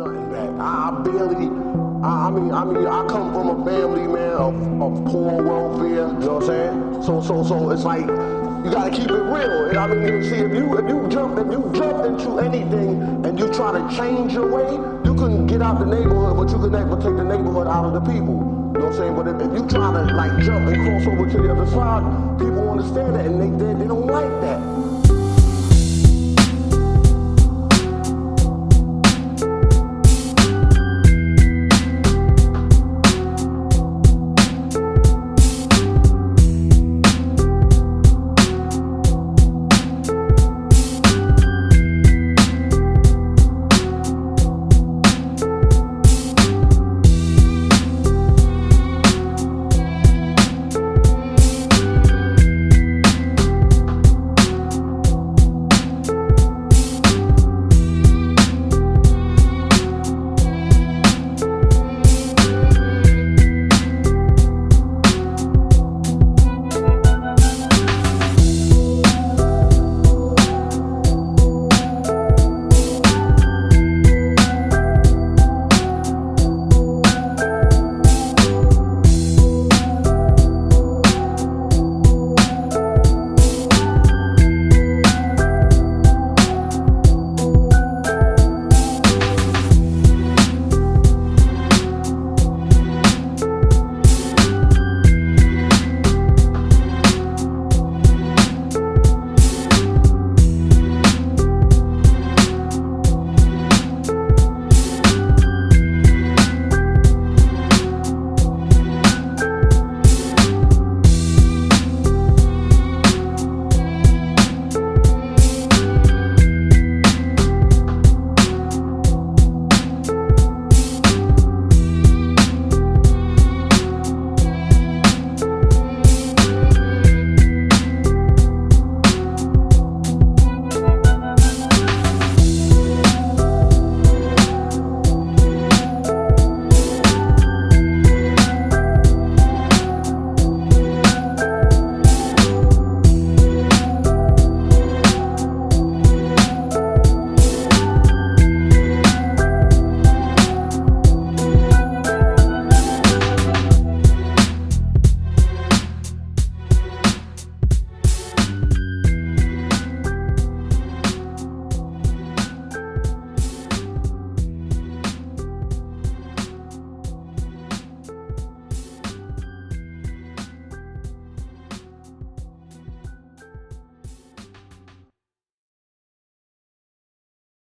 nothing back. I, I barely, I, I mean, I mean, I come from a family, man, of, of poor welfare. You know what I'm saying? So, so, so it's like you gotta keep it real. And I mean, you see, if you if you jump if you jump into anything and you try to change your way, you can get out the neighborhood, but you could never take the neighborhood out of the people. You know what I'm saying? But if, if you try to like jump and cross over to the other side, people understand that and they they, they don't like that.